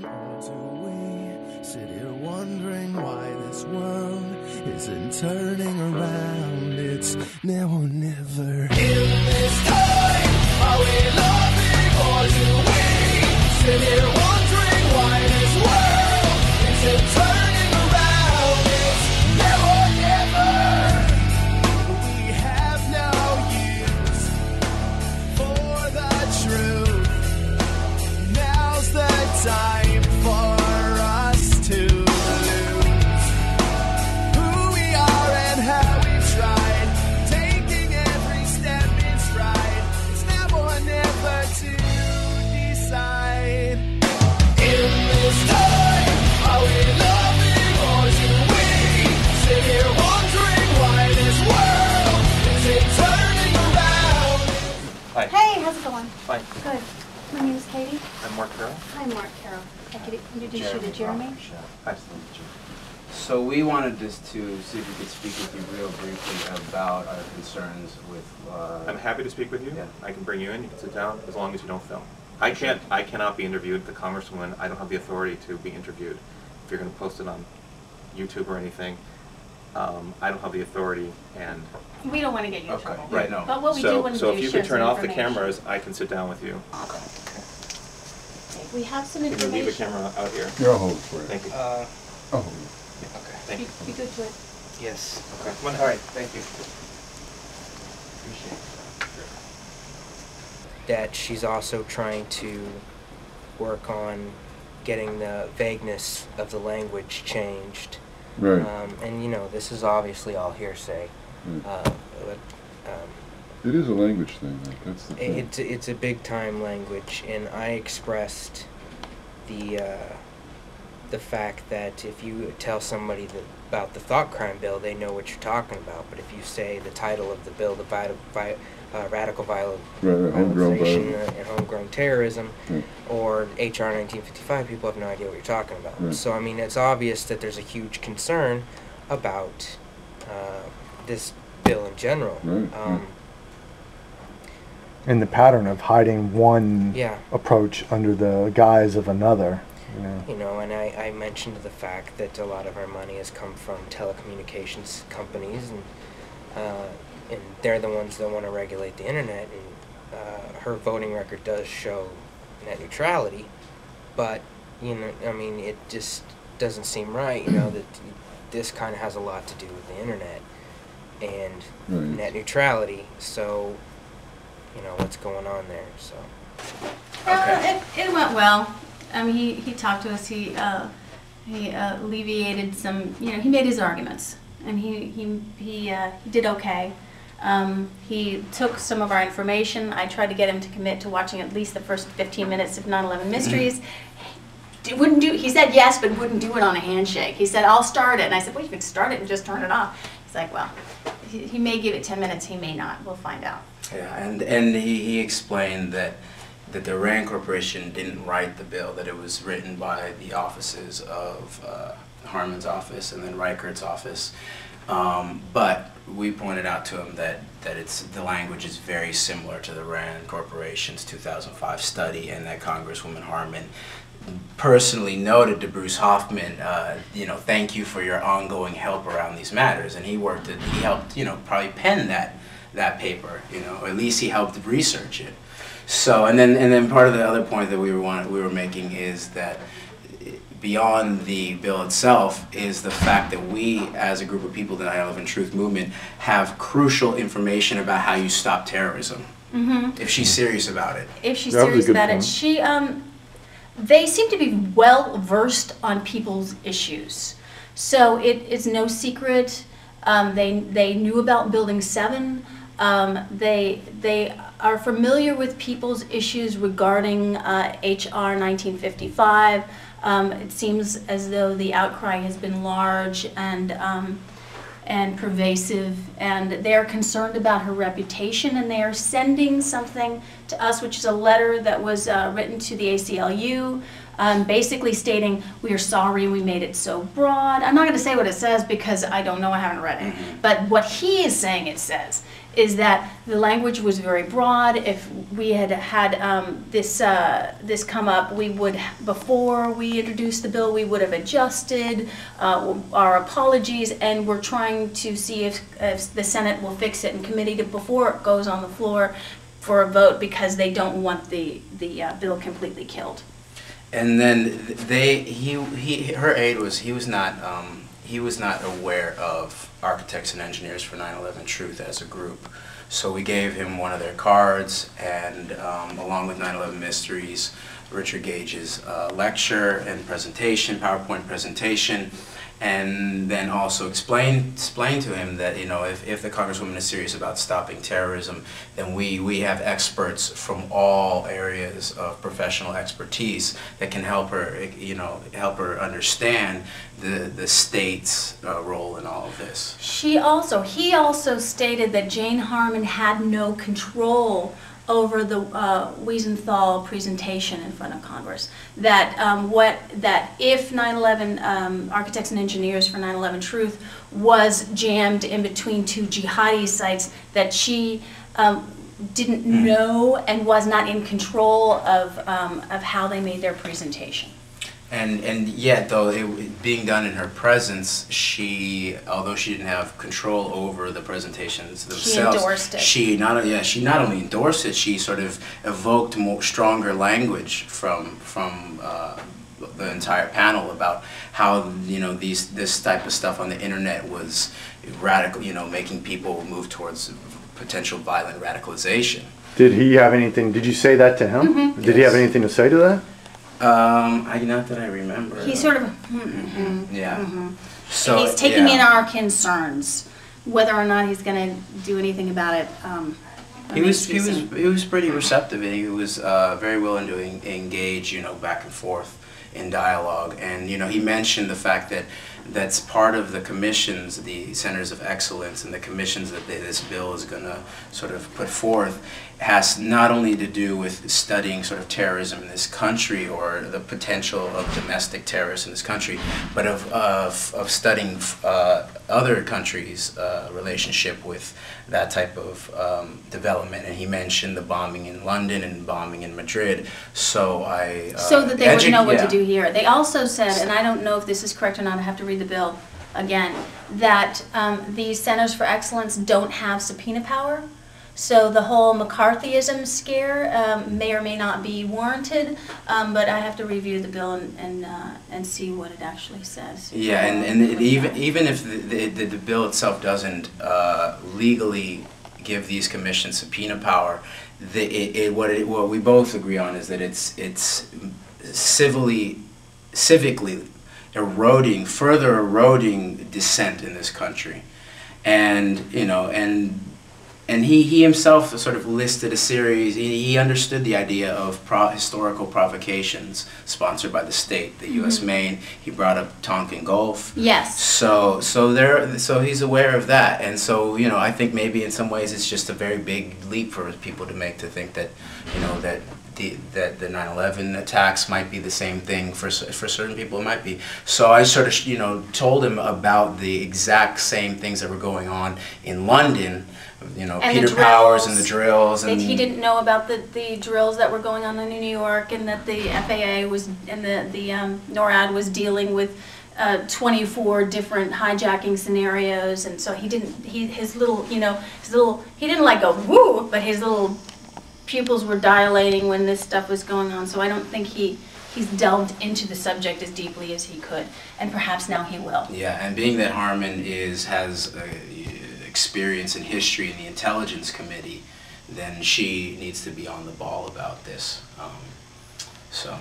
do we sit here wondering why this world isn't turning around? It's now or never. In this time, are we loving or do we sit here going? Fine. Good. My name is Katy. I'm Mark Carroll. Hi, Mark Carroll. I could introduce you to Jeremy. Nice to meet you. So we wanted just to see if we could speak with you real briefly about our concerns with. Uh, I'm happy to speak with you. Yeah. I can bring you in, you can sit down, as long as you don't film. I can't, I cannot be interviewed, the congresswoman, I don't have the authority to be interviewed. If you're gonna post it on YouTube or anything, um, I don't have the authority and. We don't want to get you in Okay, trouble. right, no. But what we do So, want to so do if is you share could turn some off the information. cameras, I can sit down with you. Okay, We have some Can you information. leave the camera out here? Yeah, I'll hold it for you. Thank you. Uh, I'll okay. Thank Be you. be good to it. Yes. Okay, come on. All right, thank you. Appreciate it. that she's also trying to work on getting the vagueness of the language changed. Right. Um, and you know, this is obviously all hearsay. Mm. Uh, but, um, It is a language thing, like, that's the thing. it's it's a big time language, and I expressed the uh, the fact that if you tell somebody that, about the thought crime bill, they know what you're talking about. But if you say the title of the bill, the vi- vi- uh, radical viol- Right, right, homegrown violation violence. and homegrown terrorism, Right. or HR 1955, people have no idea what you're talking about. Right. So I mean, it's obvious that there's a huge concern about uh, this bill in general. Right, Um, in the pattern of hiding one Yeah. approach under the guise of another. You know. You know, and I, I mentioned the fact that a lot of our money has come from telecommunications companies, and uh, and they're the ones that want to regulate the internet. And uh, her voting record does show net neutrality, but you know, I mean, it just doesn't seem right. You know that this kind of has a lot to do with the internet and Right. net neutrality. So, you know, what's going on there? So. Uh, it, it went well. Mean, he, he talked to us. He uh, he uh, alleviated some. You know, he made his arguments, and he he he, uh, he did okay. Um, he took some of our information. I tried to get him to commit to watching at least the first 15 minutes of 9/11 Mysteries. He wouldn't do. He said yes, but wouldn't do it on a handshake. He said, "I'll start it," and I said, "Well, you can start it and just turn it off." He's like, "Well, he, he may give it 10 minutes. He may not. We'll find out." Yeah, and, and he, he explained that, that the Rand Corporation didn't write the bill, that it was written by the offices of uh, Harman's office and then Reichert's office. Um, but we pointed out to him that, that it's, the language is very similar to the Rand Corporation's 2005 study and that Congresswoman Harman personally noted to Bruce Hoffman, uh, you know, thank you for your ongoing help around these matters. And he worked, at, he helped, you know, probably pen that, that paper, you know, or at least he helped research it. So, and then, and then part of the other point that we were, wanted, we were making is that beyond the bill itself is the fact that we, as a group of people, the 9/11 Truth Movement, have crucial information about how you stop terrorism. Mm-hmm. If she's serious about it. if she's That was serious good about it. She, um, they seem to be well versed on people's issues. So it is no secret. Um, they they knew about Building Seven. Um, they they are familiar with people's issues regarding uh, HR 1955. Um, it seems as though the outcry has been large and. Um, and pervasive, and they are concerned about her reputation, and they are sending something to us, which is a letter that was uh, written to the ACLU, um, basically stating, "We are sorry we made it so broad." I'm not going to say what it says because I don't know, I haven't read it. But what he is saying it says is that the language was very broad. If we had had um, this uh, this come up, we would before we introduced the bill, we would have adjusted uh, our apologies, and we're trying to see if, if the Senate will fix it in committee to, before it goes on the floor for a vote because they don't want the the uh, bill completely killed. And then they, he, he, her aide was, he was not, um, he was not aware of Architects and Engineers for 9/11 Truth as a group. So we gave him one of their cards, and um, along with 9/11 Mysteries, Richard Gage's uh, lecture and presentation, PowerPoint presentation, and then also explain explain to him that you know if, if the congresswoman is serious about stopping terrorism then we we have experts from all areas of professional expertise that can help her you know help her understand the the state's uh, role in all of this. She also, he also stated that Jane Harman had no control over the uh, Wiesenthal presentation in front of Congress. That um, what that if 9/11 um, Architects and Engineers for 9/11 Truth was jammed in between two jihadi sites, that she um, didn't know and was not in control of um, of how they made their presentation. And and yet, though it being done in her presence, she, although she didn't have control over the presentations themselves, endorsed it. She not only yeah, she not only endorsed it, she sort of evoked more stronger language from from uh, the entire panel about how you know these this type of stuff on the internet was radical, you know, making people move towards potential violent radicalization. Did he have anything, did you say that to him? Mm-hmm. Did he have anything to say to that? Um, I not that I remember. He sort of. mm-hmm. yeah. and So he's taking yeah. in our concerns. Whether or not he's going to do anything about it, um, He was he was he was pretty receptive and he was uh, very willing to en- engage you know back and forth in dialogue and you know he mentioned the fact that that's part of the commissions the centers of excellence and the commissions that they, this bill is going to sort of put forth has not only to do with studying sort of terrorism in this country or the potential of domestic terrorists in this country but of of, of studying uh, other countries uh, relationship with that type of um, development and he mentioned the bombing in London and bombing in Madrid so I uh, so that they would know what. To do here. They also said, and I don't know if this is correct or not, I have to read the bill again, that um, these centers for excellence don't have subpoena power. So the whole McCarthyism scare um, may or may not be warranted, um, but I have to review the bill and and, uh, and see what it actually says. Yeah, and, and it even even if the, the, the, the bill itself doesn't uh, legally give these commissions subpoena power, the, it, it, what it, what we both agree on is that it's it's civilly, civically eroding, further eroding dissent in this country, and you know, and and he, he himself sort of listed a series. He, he understood the idea of pro- historical provocations sponsored by the state, the U.S. Mm-hmm. Maine. He brought up Tonkin Gulf. Yes. So so there so he's aware of that, and so you know I think maybe in some ways it's just a very big leap for people to make to think that you know that. The, that the 9/11 attacks might be the same thing for for certain people it might be so I sort of you know told him about the exact same things that were going on in London you know And Peter Powers and the drills. and he didn't know about the, the drills that were going on in New York and that the FAA was, and the, the um, NORAD was dealing with uh, 24 different hijacking scenarios. And so he didn't, he, his little, you know, his little, he didn't like go woo, but his little pupils were dilating when this stuff was going on. So I don't think he, he's delved into the subject as deeply as he could. And perhaps now he will. Yeah, and being that Harman is has uh, experience and history in the Intelligence Committee, then she needs to be on the ball about this. Um, so.